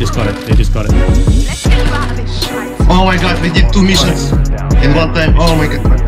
They just got it. Oh my god, we did two missions in one time. Oh my god.